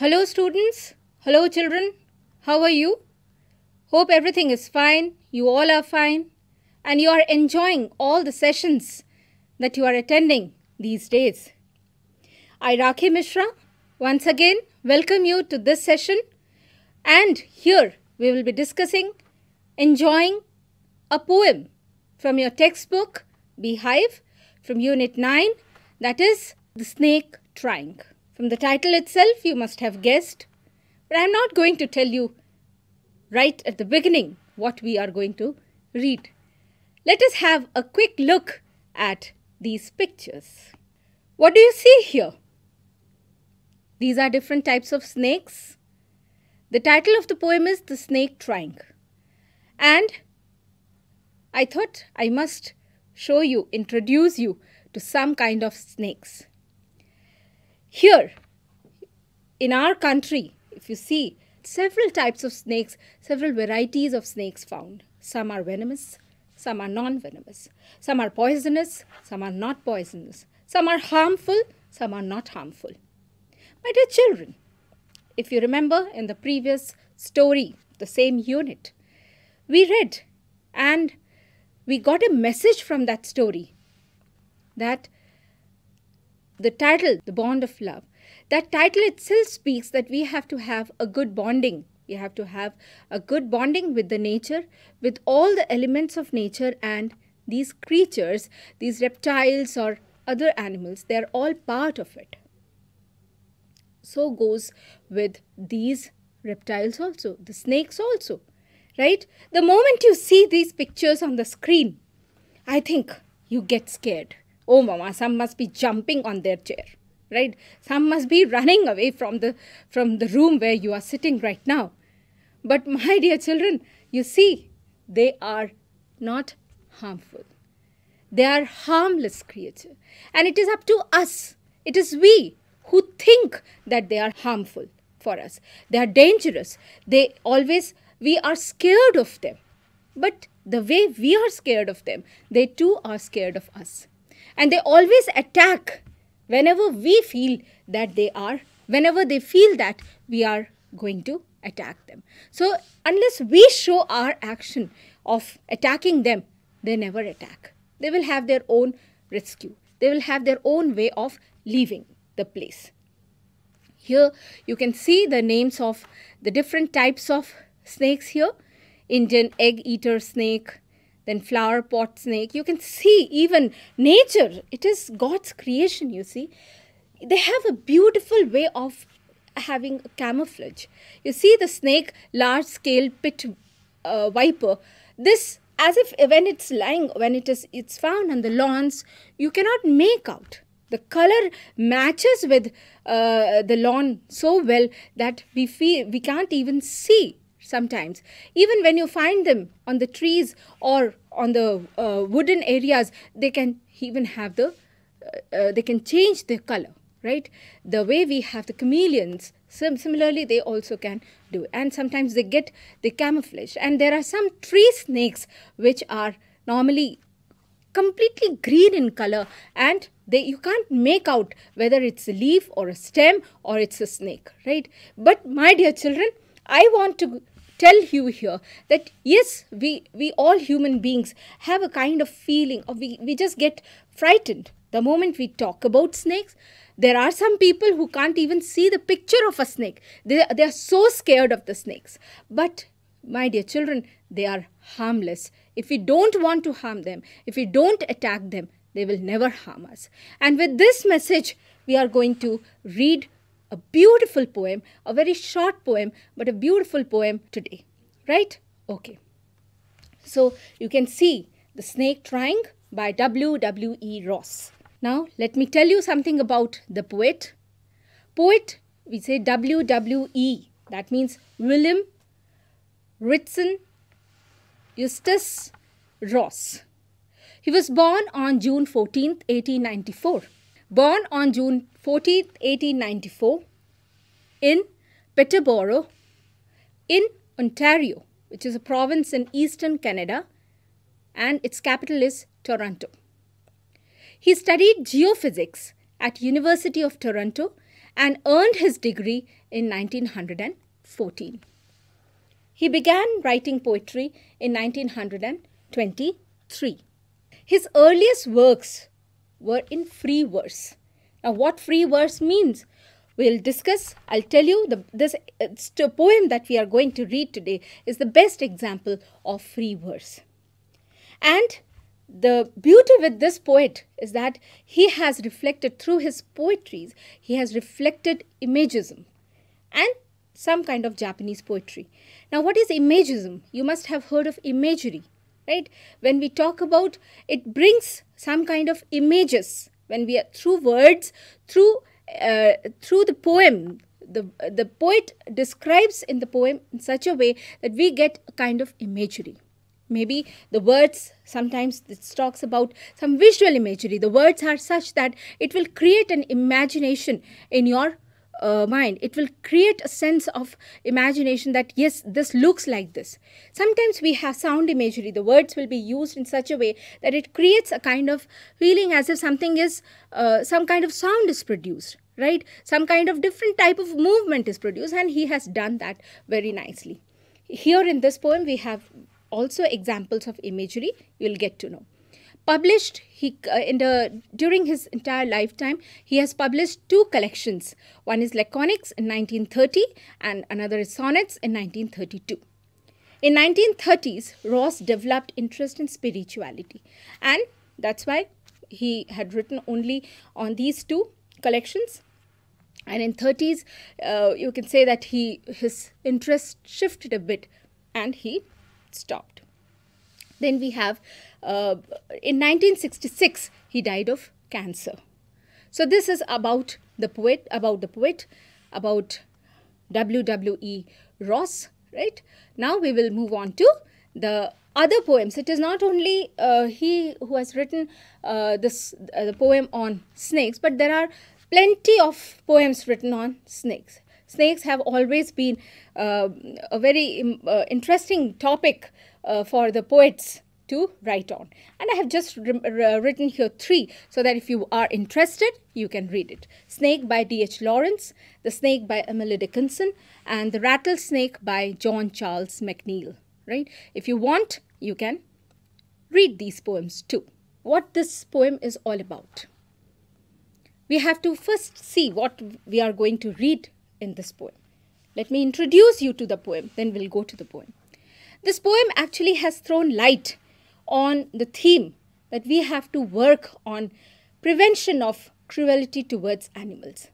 Hello, students. Hello, children. How are you? Hope everything is fine. You all are fine. And you are enjoying all the sessions that you are attending these days. I, Rakhi Mishra, once again welcome you to this session. And here we will be discussing, enjoying a poem from your textbook, Beehive, from Unit 9, that is The Snake Trying. From the title itself, you must have guessed, but I am not going to tell you right at the beginning what we are going to read. Let us have a quick look at these pictures. What do you see here? These are different types of snakes. The title of the poem is The Snake Trying. And I thought I must show you, introduce you to some kind of snakes. Here, in our country, if you see, several types of snakes, several varieties of snakes found. Some are venomous, some are non-venomous. Some are poisonous, some are not poisonous. Some are harmful, some are not harmful. My dear children, if you remember in the previous story, the same unit, we read and we got a message from that story that the title, The Bond of Love, that title itself speaks that we have to have a good bonding. We have to have a good bonding with the nature, with all the elements of nature and these creatures, these reptiles or other animals, they are all part of it. So goes with these reptiles also, the snakes also, right? The moment you see these pictures on the screen, I think you get scared oh mama some must be jumping on their chair right? Some must be running away from the from the room where you are sitting right now. But my dear children you see they are not harmful. They are harmless creatures and it is up to us it is we who think that they are harmful for us. They are dangerous. They always we are scared of them. But the way we are scared of them they too are scared of us and they always attack whenever we feel that they are, whenever they feel that we are going to attack them. So, unless we show our action of attacking them, they never attack. They will have their own rescue, they will have their own way of leaving the place. Here you can see the names of the different types of snakes here Indian egg eater snake, then flower pot snake. You can see even nature, it is God's creation, you see. They have a beautiful way of having camouflage. You see the snake, large scale pit uh, viper. This as if when it's lying, when it is it's found on the lawns, you cannot make out. The color matches with uh, the lawn so well that we feel we can't even see sometimes. Even when you find them on the trees or on the uh, wooden areas, they can even have the, uh, uh, they can change their color, right? The way we have the chameleons, sim similarly, they also can do. And sometimes they get the camouflage. And there are some tree snakes which are normally completely green in color and they you can't make out whether it's a leaf or a stem or it's a snake right but my dear children i want to tell you here that yes, we, we all human beings have a kind of feeling of we, we just get frightened the moment we talk about snakes. There are some people who can't even see the picture of a snake. They, they are so scared of the snakes. But my dear children, they are harmless. If we don't want to harm them, if we don't attack them, they will never harm us. And with this message, we are going to read a beautiful poem, a very short poem, but a beautiful poem today. Right? Okay. So you can see The Snake Trying by W. W. E. Ross. Now let me tell you something about the poet. Poet, we say W. W. E. That means William Wrightson Eustace Ross. He was born on June 14, 1894. Born on June 14, 1894, in Peterborough, in Ontario, which is a province in eastern Canada, and its capital is Toronto. He studied geophysics at University of Toronto and earned his degree in 1914. He began writing poetry in 1923. His earliest works were in free verse. Now, what free verse means? We'll discuss. I'll tell you the, this poem that we are going to read today is the best example of free verse. And the beauty with this poet is that he has reflected through his poetries, he has reflected imagism and some kind of Japanese poetry. Now, what is imagism? You must have heard of imagery, right? When we talk about it, brings some kind of images when we are through words, through uh, through the poem. The, the poet describes in the poem in such a way that we get a kind of imagery maybe the words sometimes it talks about some visual imagery the words are such that it will create an imagination in your uh, mind. It will create a sense of imagination that yes this looks like this. Sometimes we have sound imagery. The words will be used in such a way that it creates a kind of feeling as if something is uh, some kind of sound is produced right? Some kind of different type of movement is produced and he has done that very nicely. Here in this poem we have also examples of imagery. You'll get to know published he uh, in the during his entire lifetime he has published two collections. One is laconics in 1930 and another is sonnets in 1932 in 1930s ross developed interest in spirituality. And that's why he had written only on these two collections. And in 30s uh, you can say that he his interest shifted a bit and he stopped. Then we have, in 1966, he died of cancer. So this is about the poet, about the poet, about W.W.E. Ross, right? Now we will move on to the other poems. It is not only uh, he who has written uh, this uh, the poem on snakes, but there are plenty of poems written on snakes snakes have always been uh, a very um, uh, interesting topic uh, for the poets to write on. And I have just written here three so that if you are interested, you can read it. Snake by D.H. Lawrence, The Snake by Emily Dickinson, and The Rattlesnake by John Charles McNeill. Right? If you want, you can read these poems too. What this poem is all about. We have to first see what we are going to read in this poem. Let me introduce you to the poem, then we'll go to the poem. This poem actually has thrown light on the theme that we have to work on prevention of cruelty towards animals.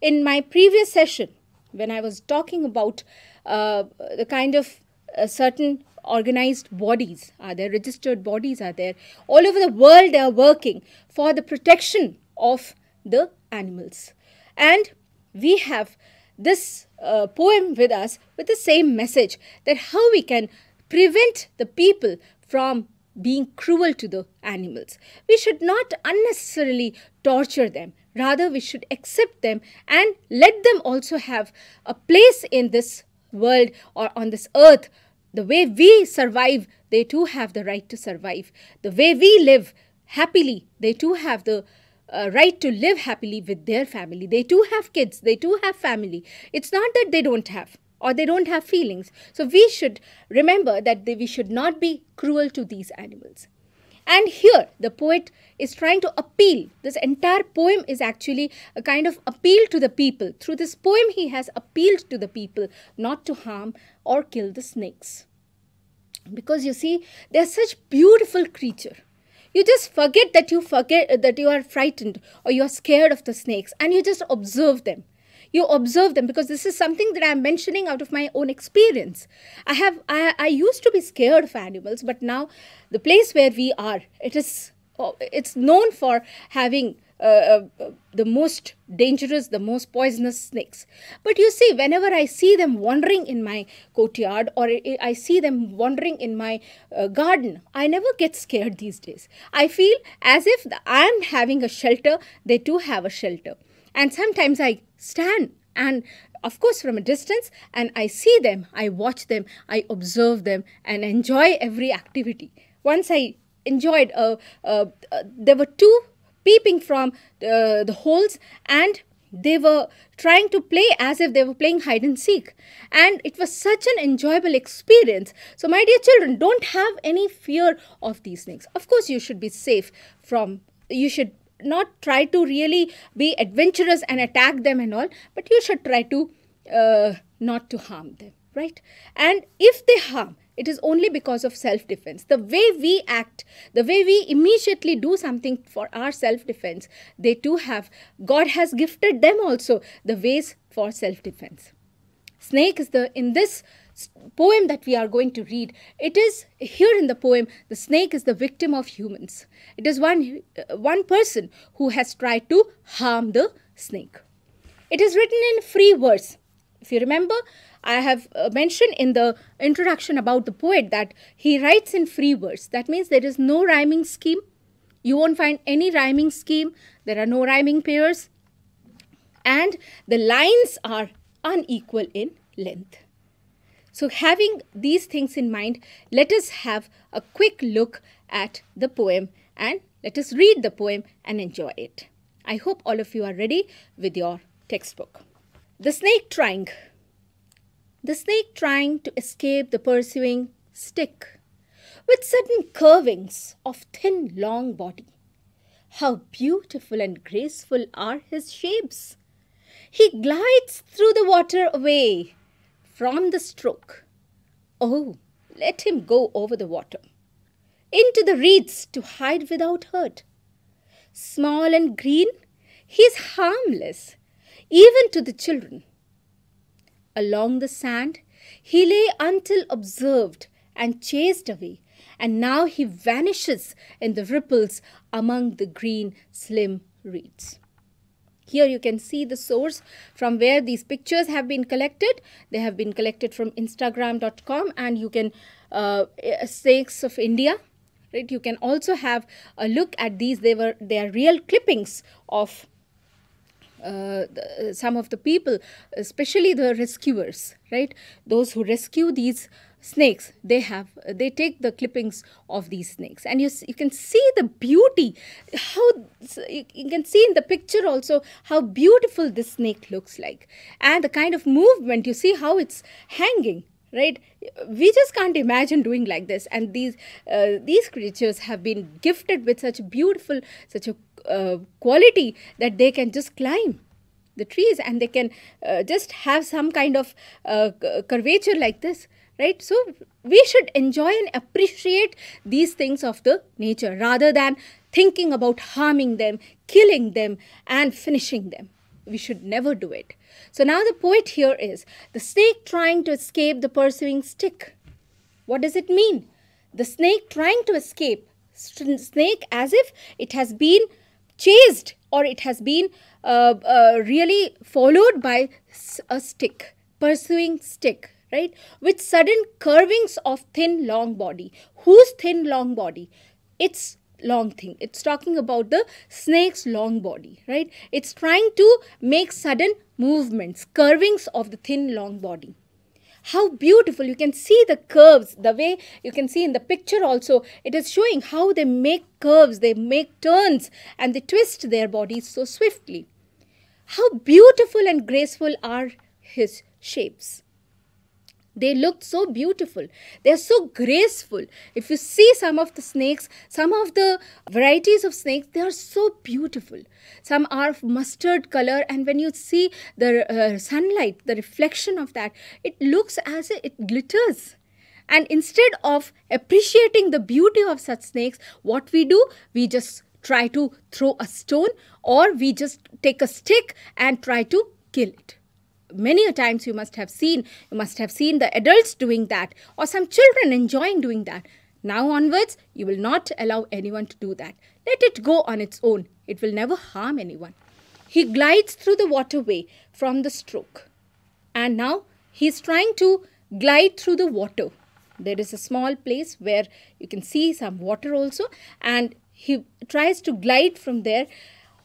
In my previous session, when I was talking about uh, the kind of uh, certain organized bodies are there, registered bodies are there, all over the world they are working for the protection of the animals. And we have this uh, poem with us with the same message that how we can prevent the people from being cruel to the animals. We should not unnecessarily torture them. Rather, we should accept them and let them also have a place in this world or on this earth. The way we survive, they too have the right to survive. The way we live happily, they too have the uh, right to live happily with their family. They too have kids, they too have family. It's not that they don't have or they don't have feelings. So we should remember that they, we should not be cruel to these animals. And here the poet is trying to appeal. This entire poem is actually a kind of appeal to the people. Through this poem, he has appealed to the people not to harm or kill the snakes. Because you see, they're such beautiful creature you just forget that you forget that you are frightened or you are scared of the snakes and you just observe them you observe them because this is something that i'm mentioning out of my own experience i have i, I used to be scared of animals but now the place where we are it is oh, it's known for having uh, uh, the most dangerous, the most poisonous snakes. But you see, whenever I see them wandering in my courtyard or I see them wandering in my uh, garden, I never get scared these days. I feel as if I am having a shelter, they too have a shelter. And sometimes I stand and of course from a distance and i see them i watch them i observe them and enjoy every activity once i enjoyed uh, uh, uh, there were two peeping from uh, the holes and they were trying to play as if they were playing hide and seek. And it was such an enjoyable experience. So, my dear children, don't have any fear of these snakes. Of course, you should be safe from, you should not try to really be adventurous and attack them and all, but you should try to uh, not to harm them, right? And if they harm, it is only because of self defense. The way we act, the way we immediately do something for our self defense, they too have, God has gifted them also the ways for self defense. Snake is the, in this poem that we are going to read, it is here in the poem, the snake is the victim of humans. It is one, uh, one person who has tried to harm the snake. It is written in free verse. If you remember, I have uh, mentioned in the introduction about the poet that he writes in free verse. That means there is no rhyming scheme. You won't find any rhyming scheme. There are no rhyming pairs. And the lines are unequal in length. So, having these things in mind, let us have a quick look at the poem and let us read the poem and enjoy it. I hope all of you are ready with your textbook. The snake trying. The snake trying to escape the pursuing stick with sudden curvings of thin long body. How beautiful and graceful are his shapes! He glides through the water away from the stroke. Oh, let him go over the water, into the reeds to hide without hurt. Small and green, he is harmless, even to the children along the sand. He lay until observed and chased away, and now he vanishes in the ripples among the green, slim reeds. Here you can see the source from where these pictures have been collected. They have been collected from Instagram.com and you can, uh, Snakes of India, right? You can also have a look at these. They were, they are real clippings of uh, the, some of the people, especially the rescuers, right? Those who rescue these snakes, they have they take the clippings of these snakes, and you you can see the beauty. How you can see in the picture also how beautiful this snake looks like, and the kind of movement you see how it's hanging right? We just can't imagine doing like this. And these uh, these creatures have been gifted with such beautiful such a uh, quality that they can just climb the trees and they can uh, just have some kind of uh, curvature like this right? So we should enjoy and appreciate these things of the nature rather than thinking about harming them killing them and finishing them. We should never do it. So now the poet here is the snake trying to escape the pursuing stick. What does it mean? The snake trying to escape snake as if it has been chased or it has been uh, uh, really followed by a stick, pursuing stick, right? With sudden curvings of thin long body. Whose thin long body? It's long thing. It's talking about the snake's long body, right? It's trying to make sudden movements, curvings of the thin long body how beautiful you can see the curves the way you can see in the picture also it is showing how they make curves they make turns and they twist their bodies so swiftly how beautiful and graceful are his shapes they looked so beautiful. They're so graceful. If you see some of the snakes, some of the varieties of snakes, they are so beautiful. Some are mustard color, and when you see the uh, sunlight, the reflection of that, it looks as if it glitters. And instead of appreciating the beauty of such snakes, what we do, we just try to throw a stone or we just take a stick and try to kill it many a times you must have seen you must have seen the adults doing that or some children enjoying doing that. Now onwards you will not allow anyone to do that. Let it go on its own. It will never harm anyone. He glides through the waterway from the stroke. And now he is trying to glide through the water. There is a small place where you can see some water also. And he tries to glide from there.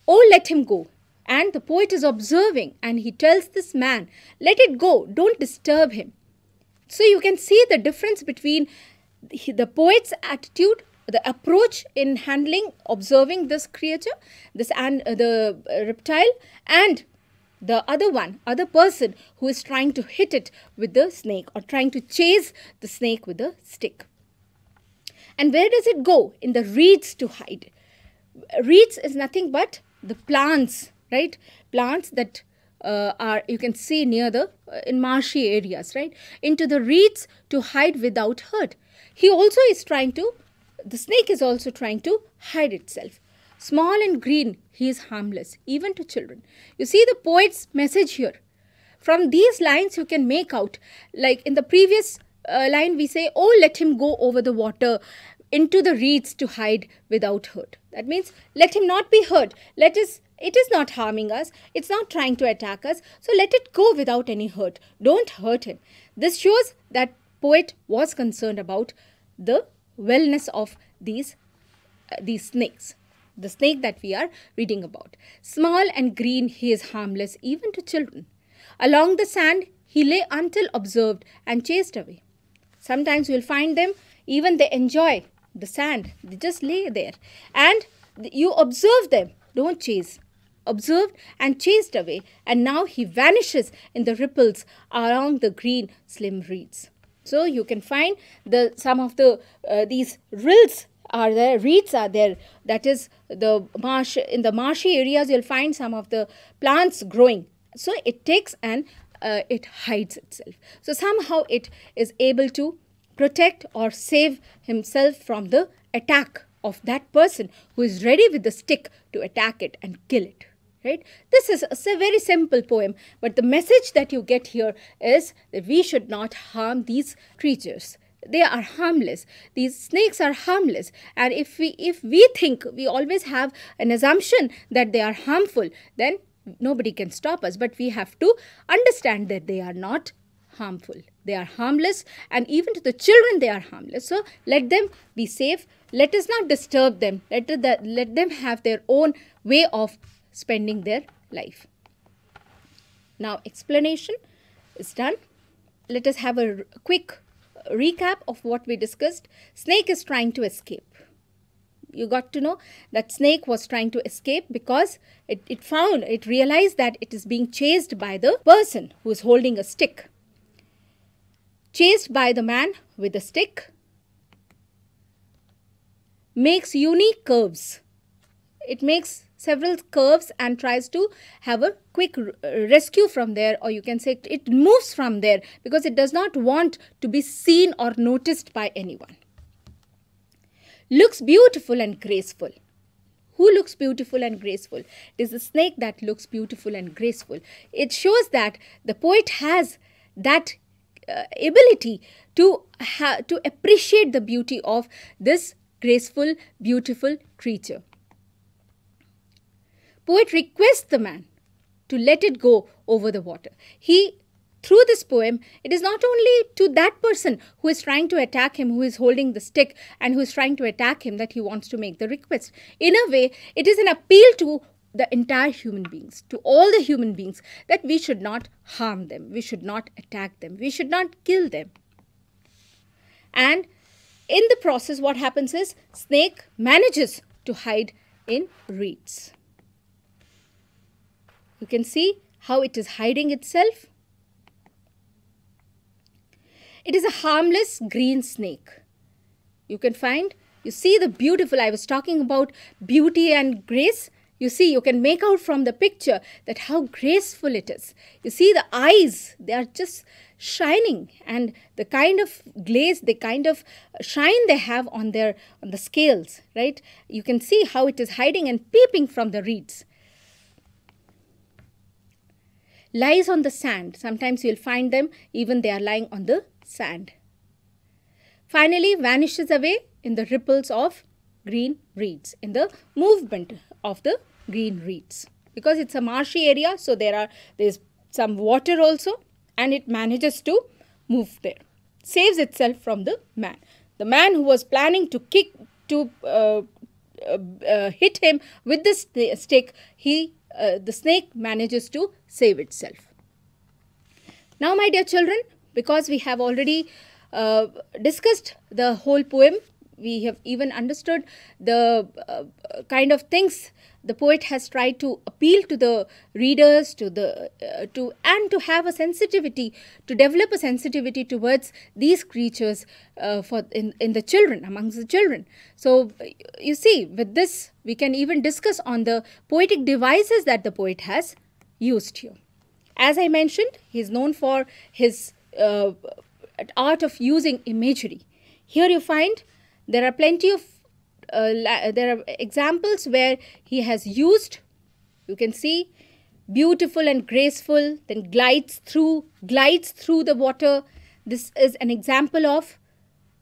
Oh let him go and the poet is observing and he tells this man, let it go, don't disturb him. So you can see the difference between the poet's attitude, the approach in handling, observing this creature, this and uh, the reptile, and the other one, other person who is trying to hit it with the snake or trying to chase the snake with a stick. And where does it go? In the reeds to hide. Reeds is nothing but the plants, right? Plants that uh, are you can see near the uh, in marshy areas, right? Into the reeds to hide without hurt. He also is trying to. The snake is also trying to hide itself. Small and green, he is harmless, even to children. You see the poet's message here. From these lines, you can make out, like in the previous uh, line, we say, Oh, let him go over the water into the reeds to hide without hurt. That means, let him not be hurt. Let us it is not harming us, it's not trying to attack us, so let it go without any hurt. Don't hurt him. This shows that poet was concerned about the wellness of these, uh, these snakes the snake that we are reading about. Small and green, he is harmless even to children. Along the sand, he lay until observed and chased away. Sometimes you'll find them, even they enjoy the sand, they just lay there. And you observe them, don't chase. Observed and chased away, and now he vanishes in the ripples along the green, slim reeds. So you can find the some of the uh, these rills are there, reeds are there. That is the marsh, in the marshy areas, you'll find some of the plants growing. So it takes and uh, it hides itself. So somehow it is able to protect or save himself from the attack of that person who is ready with the stick to attack it and kill it. Right? This is a very simple poem, but the message that you get here is that we should not harm these creatures. They are harmless. These snakes are harmless. And if we if we think we always have an assumption that they are harmful then nobody can stop us. But we have to understand that they are not harmful. They are harmless and even to the children they are harmless. So let them be safe. Let us not disturb them. Let, the, let them have their own way of spending their life now explanation is done let us have a quick recap of what we discussed, snake is trying to escape. You got to know that snake was trying to escape because it, it found, it realized that it is being chased by the person who is holding a stick. Chased by the man with a stick makes unique curves. It makes several curves and tries to have a quick rescue from there or you can say it moves from there because it does not want to be seen or noticed by anyone. Looks beautiful and graceful. Who looks beautiful and graceful? It is the snake that looks beautiful and graceful. It shows that the poet has that uh, ability to to appreciate the beauty of this graceful, beautiful creature. Poet requests the man to let it go over the water. He through this poem, it is not only to that person who is trying to attack him, who is holding the stick, and who is trying to attack him that he wants to make the request. In a way, it is an appeal to the entire human beings, to all the human beings, that we should not harm them, we should not attack them, we should not kill them. And in the process, what happens is snake manages to hide in reeds. You can see how it is hiding itself. It is a harmless green snake. You can find, you see the beautiful, I was talking about beauty and grace. You see, you can make out from the picture that how graceful it is. You see the eyes, they are just shining and the kind of glaze, the kind of shine they have on their on the scales, right? You can see how it is hiding and peeping from the reeds lies on the sand. Sometimes you'll find them even they are lying on the sand. Finally vanishes away in the ripples of green reeds, in the movement of the green reeds. Because it's a marshy area, so there are there's some water also and it manages to move there. Saves itself from the man. The man who was planning to kick, to uh, uh, uh, hit him with the stick, he uh, the snake manages to save itself. Now, my dear children, because we have already uh, discussed the whole poem, we have even understood the uh, kind of things the poet has tried to appeal to the readers to the uh, to and to have a sensitivity to develop a sensitivity towards these creatures uh, for in, in the children amongst the children. So you see with this we can even discuss on the poetic devices that the poet has used here. As i mentioned he is known for his uh, art of using imagery. Here you find there are plenty of Uh, there are examples where he has used you can see beautiful and graceful then glides through glides through the water. This is an example of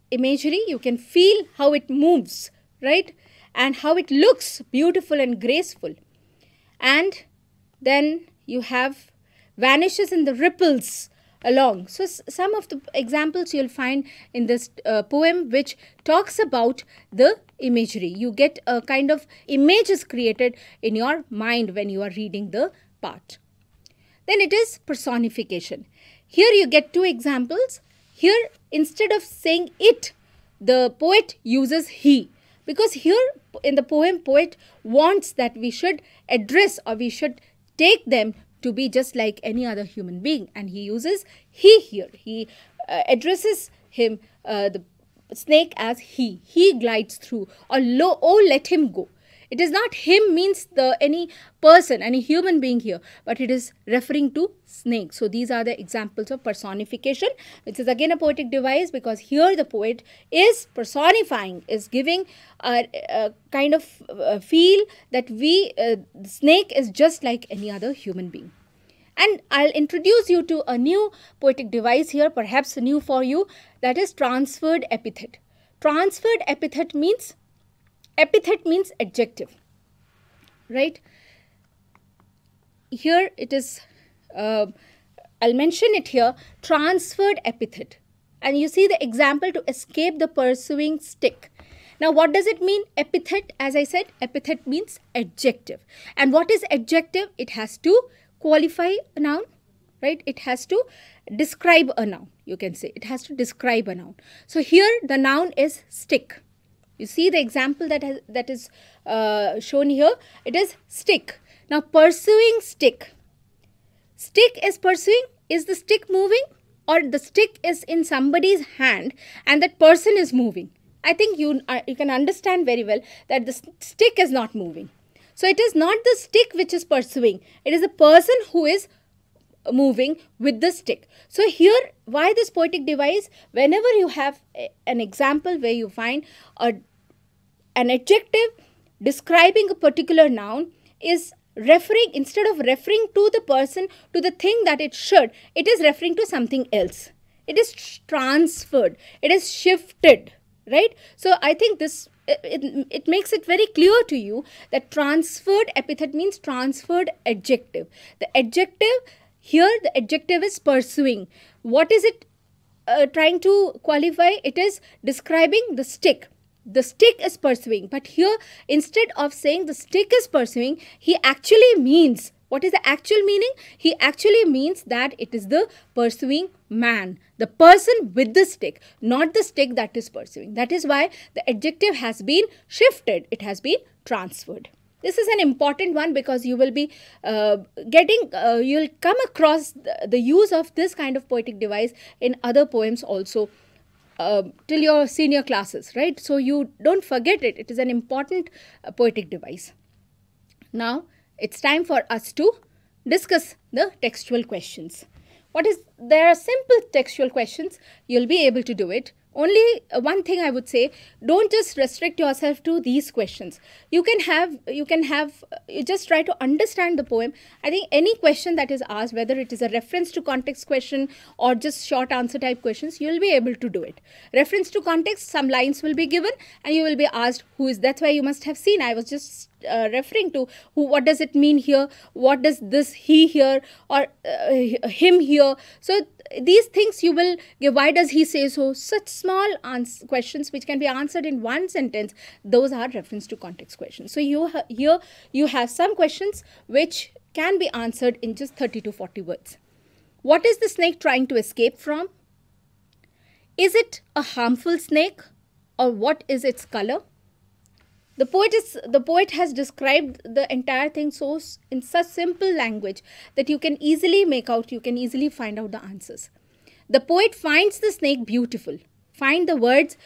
imagery. You can feel how it moves right? And how it looks beautiful and graceful. And then you have vanishes in the ripples along. So, some of the examples you'll find in this uh, poem which talks about the imagery. You get a kind of images created in your mind when you are reading the part. Then it is personification. Here you get two examples. Here, instead of saying it, the poet uses he. Because here in the poem, poet wants that we should address or we should take them to be just like any other human being. And he uses he here. He uh, addresses him, uh, the snake, as he. He glides through. Or lo, oh, let him go. It is not him means the any person, any human being here, but it is referring to snake. So these are the examples of personification, which is again a poetic device because here the poet is personifying, is giving a, a kind of a feel that we, uh, snake is just like any other human being. And I'll introduce you to a new poetic device here, perhaps new for you, that is transferred epithet. Transferred epithet means epithet means adjective right? Here it is uh, i'll mention it here transferred epithet. And you see the example to escape the pursuing stick. Now what does it mean epithet? As i said epithet means adjective. And what is adjective? It has to qualify a noun right? It has to describe a noun you can say. It has to describe a noun. So here the noun is stick you see the example that has, that is uh, shown here. It is stick. Now pursuing stick. Stick is pursuing. Is the stick moving or the stick is in somebody's hand and that person is moving? I think you, uh, you can understand very well that the stick is not moving. So it is not the stick which is pursuing. It is the person who is moving with the stick. So here, why this poetic device? Whenever you have a, an example where you find a, an adjective describing a particular noun is referring, instead of referring to the person, to the thing that it should, it is referring to something else. It is transferred. It is shifted, right? So I think this it, it, it, makes it very clear to you that transferred epithet means transferred adjective. The adjective here the adjective is pursuing. What is it uh, trying to qualify? It is describing the stick. The stick is pursuing. But here instead of saying the stick is pursuing, he actually means what is the actual meaning? He actually means that it is the pursuing man, the person with the stick, not the stick that is pursuing. That is why the adjective has been shifted, it has been transferred. This is an important one because you will be uh, getting, uh, you'll come across the, use of this kind of poetic device in other poems also uh, till your senior classes, right? So you don't forget it. It is an important uh, poetic device. Now, it's time for us to discuss the textual questions. What is, there are simple textual questions. You'll be able to do it only uh, one thing i would say don't just restrict yourself to these questions. You can have you can have you just try to understand the poem. I think any question that is asked whether it is a reference to context question or just short answer type questions you will be able to do it. Reference to context some lines will be given and you will be asked who is that's why you must have seen i was just uh, referring to who what does it mean here? What does this he here or uh, him here? So these things you will give why does he say so? Such small questions which can be answered in one sentence. Those are reference to context questions. So you here you have some questions which can be answered in just 30 to 40 words. What is the snake trying to escape from? Is it a harmful snake or what is its color the poet is the poet has described the entire thing so in such simple language that you can easily make out you can easily find out the answers. The poet finds the snake beautiful find the words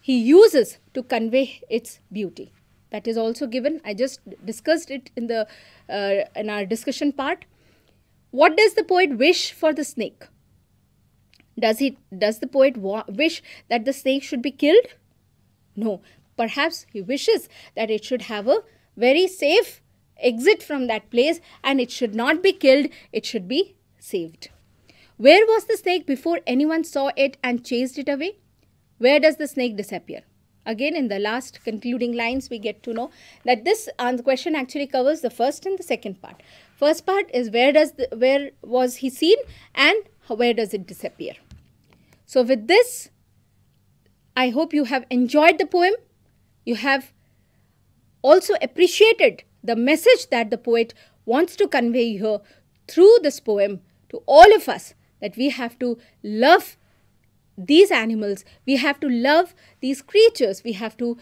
he uses to convey its beauty. That is also given. I just discussed it in the uh, in our discussion part. What does the poet wish for the snake? Does he does the poet wish that the snake should be killed? No perhaps he wishes that it should have a very safe exit from that place and it should not be killed it should be saved. Where was the snake before anyone saw it and chased it away? Where does the snake disappear? Again in the last concluding lines we get to know that this question actually covers the first and the second part. First part is where does the, where was he seen and where does it disappear? So with this i hope you have enjoyed the poem you have also appreciated the message that the poet wants to convey here through this poem to all of us that we have to love these animals, we have to love these creatures, we have to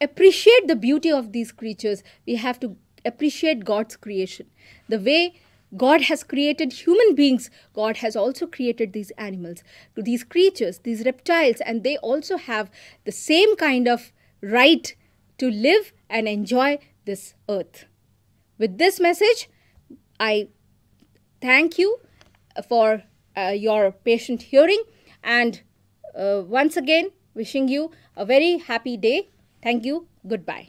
appreciate the beauty of these creatures, we have to appreciate God's creation. The way God has created human beings, God has also created these animals, these creatures, these reptiles, and they also have the same kind of right to live and enjoy this earth. With this message, I thank you for uh, your patient hearing and uh, once again, wishing you a very happy day. Thank you. Goodbye.